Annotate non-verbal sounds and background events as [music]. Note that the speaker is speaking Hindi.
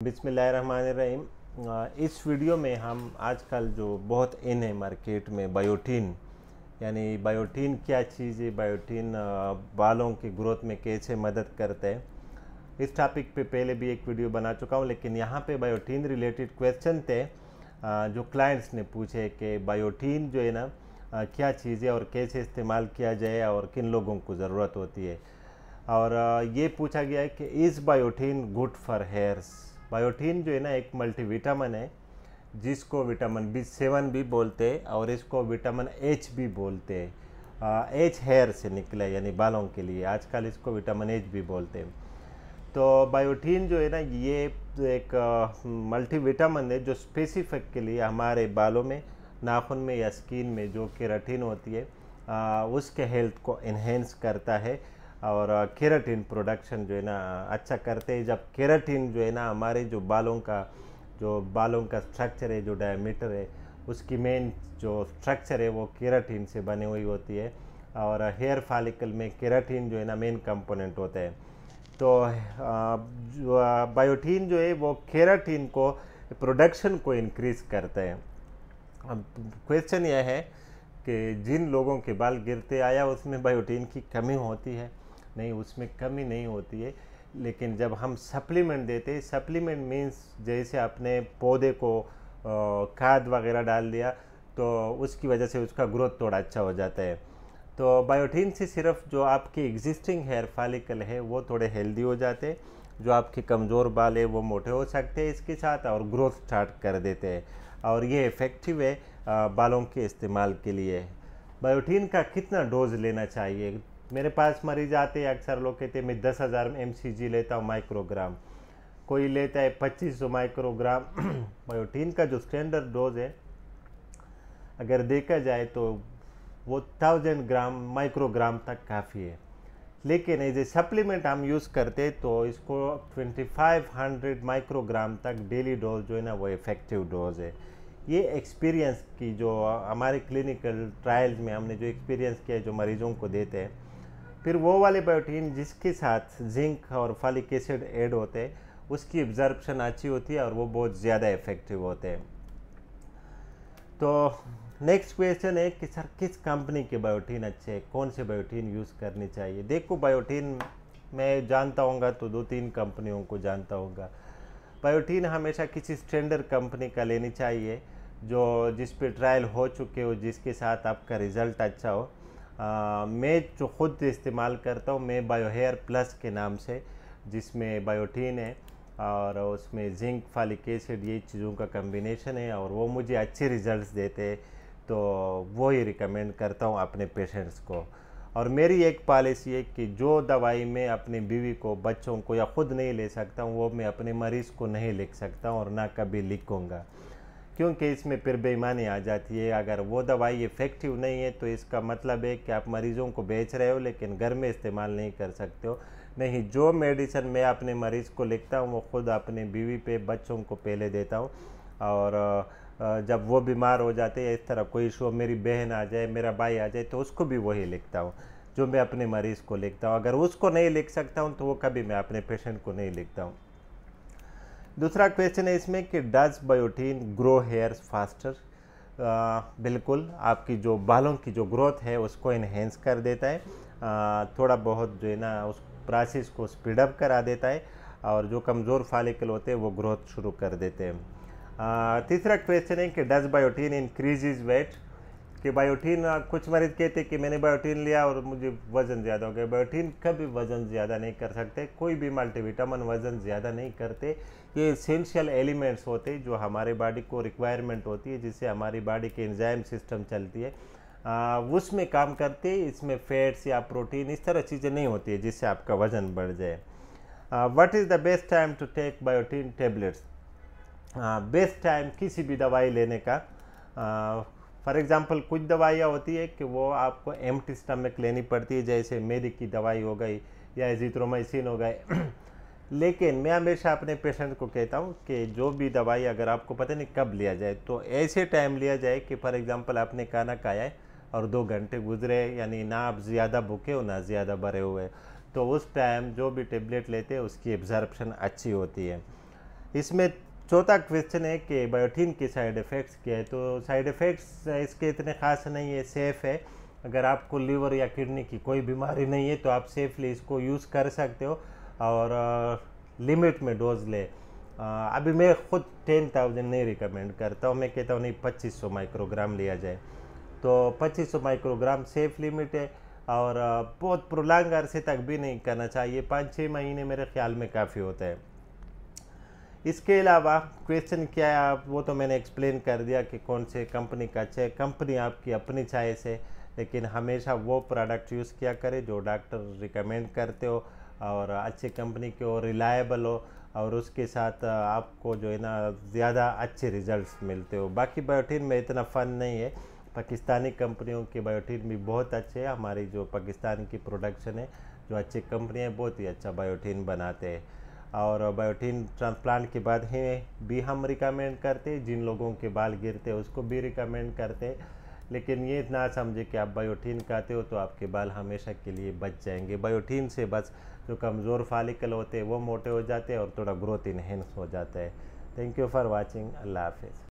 बिस्मिल्लाहिर्रहमानिर्रहीम। इस वीडियो में हम आजकल जो बहुत इन है मार्केट में, बायोटीन। यानी बायोटीन क्या चीज़ है? बायोटीन बालों की ग्रोथ में कैसे मदद करते हैं? इस टॉपिक पे पहले भी एक वीडियो बना चुका हूँ, लेकिन यहाँ पे बायोटीन रिलेटेड क्वेश्चन थे जो क्लाइंट्स ने पूछे कि बायोटीन जो है ना क्या चीज़ है और कैसे इस्तेमाल किया जाए और किन लोगों को ज़रूरत होती है? और ये पूछा गया है कि is biotin good for hairs biotin जो है ना एक मल्टीविटामिन है जिसको विटामिन बी सेवन भी बोलते हैं और इसको विटामिन एच भी बोलते हैं। एच हेयर से निकला यानी बालों के लिए। आजकल इसको विटामिन एच भी बोलते हैं। तो बायोटीन जो है ना ये एक मल्टीविटामिन है जो स्पेसिफिक के लिए हमारे बालों में नाखून में या स्किन में जो केराटिन होती है आ, उसके हेल्थ को इन्हेंस करता है। और केराटिन प्रोडक्शन जो है ना अच्छा करते हैं। जब केराटिन जो है ना, हमारे जो बालों का, जो बालों का स्ट्रक्चर है, जो डायमीटर है, उसकी मेन जो स्ट्रक्चर है, वो केराटिन से बनी हुई होती है। और हेयर फॉलिकल में केराटिन जो है ना मेन कंपोनेंट होता है। तो बायोटीन जो है, वो केराटिन को प्रोडक्शन को इंक्रीज करते हैं। अब क्वेश्चन यह है कि जिन लोगों के बाल गिरते आया, उसमें बायोटीन की कमी होती है। नहीं, उसमें कमी नहीं होती है। लेकिन जब हम सप्लीमेंट देते हैं सप्लीमेंट मीन्स जैसे आपने पौधे को खाद वगैरह डाल दिया तो उसकी वजह से उसका ग्रोथ थोड़ा अच्छा हो जाता है। तो बायोटीन से सिर्फ़ जो आपके एग्जिस्टिंग हेयर फॉलिकल है, वो थोड़े हेल्दी हो जाते हैं। जो आपके कमज़ोर बाल है, वो मोटे हो सकते हैं इसके साथ और ग्रोथ स्टार्ट कर देते हैं। और ये इफ़ेक्टिव है बालों के इस्तेमाल के लिए। बायोटीन का कितना डोज लेना चाहिए? मेरे पास मरीज़ आते हैं, अक्सर लोग कहते हैं, मैं दस हज़ार में एम लेता हूँ माइक्रोग्राम कोई लेता है पच्चीस सौ माइक्रोग्राम बायोटीन [clears throat] का जो स्टैंडर्ड डोज है, अगर देखा जाए तो वो थाउज़ेंड ग्राम माइक्रोग्राम तक काफ़ी है। लेकिन ए सप्लीमेंट हम यूज़ करते तो इसको 2500 माइक्रोग्राम तक डेली डोज जो है ना, वो इफ़ेक्टिव डोज है। ये एक्सपीरियंस की जो हमारे क्लिनिकल ट्रायल्स में हमने जो एक्सपीरियंस किया है, जो मरीजों को देते हैं फिर वो वाले बायोटीन जिसके साथ जिंक और फॉलिक एसिड ऐड होते हैं, उसकी एब्जर्प्शन अच्छी होती है और वो बहुत ज़्यादा इफ़ेक्टिव होते हैं। तो नेक्स्ट क्वेश्चन है कि सर किस कंपनी के बायोटीन अच्छे हैं? कौन से बायोटीन यूज़ करनी चाहिए? देखो बायोटीन मैं जानता हूँगा तो दो तीन कंपनियों को जानता होगा। बायोटीन हमेशा किसी स्टैंडर्ड कंपनी का लेनी चाहिए, जो जिस पे ट्रायल हो चुके हो, जिसके साथ आपका रिज़ल्ट अच्छा हो। आ, मैं जो खुद इस्तेमाल करता हूँ मैं बायो हेयर प्लस के नाम से जिसमें बायोटीन है और उसमें जिंक फालिक एसिड ये चीज़ों का कम्बिनेशन है और वो मुझे अच्छे रिजल्ट्स देते हैं तो वो ही रिकमेंड करता हूँ अपने पेशेंट्स को। और मेरी एक पॉलिसी है कि जो दवाई मैं अपनी बीवी को बच्चों को या ख़ुद नहीं ले सकता हूँ वो मैं अपने मरीज़ को नहीं लिख सकता हूँ और ना कभी लिखूँगा। क्योंकि इसमें फिर बेईमानी आ जाती है। अगर वो दवाई इफ़ेक्टिव नहीं है तो इसका मतलब है कि आप मरीज़ों को बेच रहे हो, लेकिन घर में इस्तेमाल नहीं कर सकते हो। नहीं, जो मेडिसिन मैं अपने मरीज़ को लिखता हूँ, वो खुद अपने बीवी पे, बच्चों को पहले देता हूँ। और जब वो बीमार हो जाते हैं, इस तरह कोई इशू मेरी बहन आ जाए, मेरा भाई आ जाए तो उसको भी वही लिखता हूँ, जो मैं अपने मरीज़ को लिखता हूँ। अगर उसको नहीं लिख सकता हूँ तो वो कभी मैं अपने पेशेंट को नहीं लिखता हूँ। दूसरा क्वेश्चन है इसमें कि does biotin grow hair faster बिल्कुल आपकी जो बालों की जो ग्रोथ है उसको इन्हेंस कर देता है। आ, थोड़ा बहुत जो है ना उस प्रोसेस को स्पीडअप करा देता है और जो कमज़ोर फालिकल होते हैं वो ग्रोथ शुरू कर देते हैं। तीसरा क्वेश्चन है कि डज बायोटीन इंक्रीज वेट कि बायोटीन कुछ मरीज़ कहते कि मैंने बायोटीन लिया और मुझे वज़न ज़्यादा हो गया। बायोटीन कभी वज़न ज़्यादा नहीं कर सकते, कोई भी मल्टीविटामिन वज़न ज़्यादा नहीं करते। ये इसेंशियल एलिमेंट्स होते जो हमारे बॉडी को रिक्वायरमेंट होती है, जिससे हमारी बॉडी के एंजाइम सिस्टम चलती है। उसमें काम करते, इसमें फैट्स या प्रोटीन इस तरह चीज़ें नहीं होती है, जिससे आपका वज़न बढ़ जाए। What is the best time to take biotin tablets best time किसी भी दवाई लेने का फॉर एग्ज़ाम्पल कुछ दवाइयाँ होती है कि वो आपको एम स्टमक लेनी पड़ती है, जैसे मेरी की दवाई हो गई या एजिथ्रोमाइसिन हो गए। [clears throat] लेकिन मैं हमेशा अपने पेशेंट को कहता हूँ कि जो भी दवाई अगर आपको पता नहीं कब लिया जाए तो ऐसे टाइम लिया जाए कि फॉर एग्ज़ाम्पल आपने खाना खाया है और दो घंटे गुजरे, यानी ना आप ज़्यादा भूखे हो, ना ज़्यादा भरे हुए। तो उस टाइम जो भी टेबलेट लेते हैं, उसकी एब्जॉर्प्शन अच्छी होती है। इसमें चौथा क्वेश्चन है कि बायोटीन के साइड इफ़ेक्ट्स क्या है? तो साइड इफ़ेक्ट्स इसके इतने ख़ास नहीं है सेफ़ है। अगर आपको लीवर या किडनी की कोई बीमारी नहीं है तो आप सेफली इसको यूज़ कर सकते हो और लिमिट में डोज ले। अभी मैं खुद टेन थाउज़ेंड नहीं रिकमेंड करता हूँ, मैं कहता हूँ नहीं, पच्चीस सौ माइक्रोग्राम लिया जाए। तो पच्चीस सौ माइक्रोग्राम सेफ़ लिमिट है और बहुत प्रोलांग अरसे तक भी नहीं करना चाहिए। पाँच छः महीने मेरे ख्याल में काफ़ी होता है। इसके अलावा क्वेश्चन क्या है? आप वो तो मैंने एक्सप्लेन कर दिया कि कौन से कंपनी का अच्छे कंपनी आपकी अपनी चॉइस है लेकिन हमेशा वो प्रोडक्ट यूज़ किया करें जो डॉक्टर रिकमेंड करते हो और अच्छी कंपनी के हो रिलायबल हो और उसके साथ आपको जो है ना, ज़्यादा अच्छे रिजल्ट्स मिलते हो। बाकी बायोटीन में इतना फ़न नहीं है। पाकिस्तानी कंपनियों के बायोटीन भी बहुत अच्छे हैं। हमारी जो पाकिस्तान की प्रोडक्शन है, जो अच्छी कंपनी है, बहुत ही अच्छा बायोटीन बनाते हैं। और बायोटीन ट्रांसप्लांट के बाद ही, भी हम रिकमेंड करते, जिन लोगों के बाल गिरते उसको भी रिकमेंड करते। लेकिन ये ना समझे कि आप बायोटीन खाते हो तो आपके बाल हमेशा के लिए बच जाएँगे। बायोटीन से बस जो कमज़ोर फालिकल होते हैं, वो मोटे हो जाते हैं और थोड़ा ग्रोथ इनहेंस हो जाता है। थैंक यू फॉर वॉचिंग अल्लाह हाफिज़।